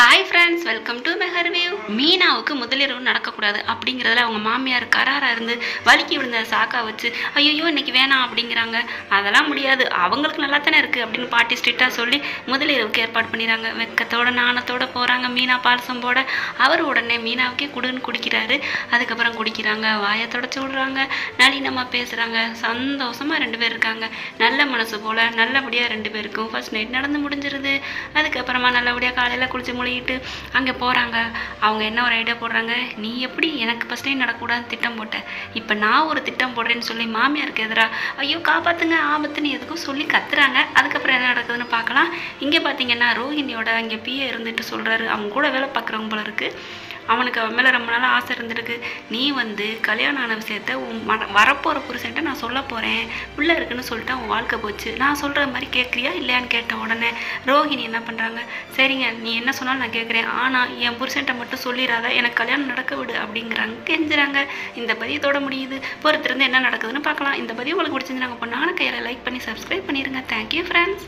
Hi friends welcome to Mehar மீனாவுக்கு முதலிரவு நடக்கக்கூடாது அப்படிங்கிறதுல அவங்க மாமியார் கராராக இருந்து வலிக்கி விழுந்த சாக்கா வச்சு ஐயோ இன்னைக்கு வேணாம் அப்படிங்கிறாங்க. அதெல்லாம் முடியாது. அவங்களுக்கு நல்லா தானே இருக்குது அப்படின்னு பாட்டி ஸ்ட்ரிக்டாக சொல்லி முதலிரவுக்கு ஏற்பாடு பண்ணிடுறாங்க. வெக்கத்தோட நாணத்தோட போகிறாங்க மீனா பால்சம் போட அவர் உடனே மீனாவுக்கே குடுன்னு குடிக்கிறாரு. அதுக்கப்புறம் குடிக்கிறாங்க. வாயை தொடச்சி விடுறாங்க. நளினமாக பேசுகிறாங்க சந்தோஷமாக ரெண்டு பேர் இருக்காங்க. நல்ல மனசு போல் நல்லபடியாக ரெண்டு பேருக்கும் ஃபர்ஸ்ட் நைட் நடந்து முடிஞ்சிருது. அதுக்கப்புறமா நல்லபடியாக காலையில் குளிச்சு முழுகிட்டு அங்கே போகிறாங்க அவங்க என்ன ஒரு ஐடியா போடுறாங்க? நீ எப்படி எனக்கு ஃபஸ்ட் டைம் நடக்கூடாதுன்னு திட்டம் போட்ட? இப்போ நான் ஒரு திட்டம் போடுறேன்னு சொல்லி மாமியாருக்கு எதிராக ஐயோ காப்பாற்றுங்க ஆபத்துன்னு எதுக்கும் சொல்லி கத்துறாங்க. அதுக்கப்புறம் என்ன நடக்குதுன்னு பார்க்கலாம். இங்கே பார்த்தீங்கன்னா ரோஹிணியோட இங்கே பிஏ இருந்துட்டு சொல்கிறாரு அவங்க கூட வேலை பார்க்குறவங்க போல இருக்குது அவனுக்கு அவன் மேலே ரொம்ப நாள் ஆசை இருந்திருக்கு. நீ வந்து கல்யாணம் ஆன விஷயத்த உன் ம வரப்போகிற புருஷன்ட்ட நான் சொல்ல போகிறேன் உள்ளே இருக்குன்னு சொல்லிட்டு அவன் வாழ்க்கை போச்சு. நான் சொல்கிற மாதிரி கேட்குறியா இல்லையான்னு கேட்ட உடனே ரோஹிணி என்ன பண்ணுறாங்க சரிங்க நீ என்ன சொன்னாலும் நான் கேட்குறேன் ஆனால் என் புருஷன்ட்ட மட்டும் சொல்லிடாத எனக்கு கல்யாணம் நடக்க விடு அப்படிங்கிறாங்க. கெஞ்சுறாங்க இந்த பதியத்தோட முடியுது. பொறுத்திருந்து என்ன நடக்குதுன்னு பார்க்கலாம். இந்த பதிவு உங்களுக்கு பிடிச்சிருந்து நாங்கள் பண்ணாங்க கையில் லைக் பண்ணி சப்ஸ்கிரைப் பண்ணிடுங்க தேங்க்யூ ஃப்ரெண்ட்ஸ்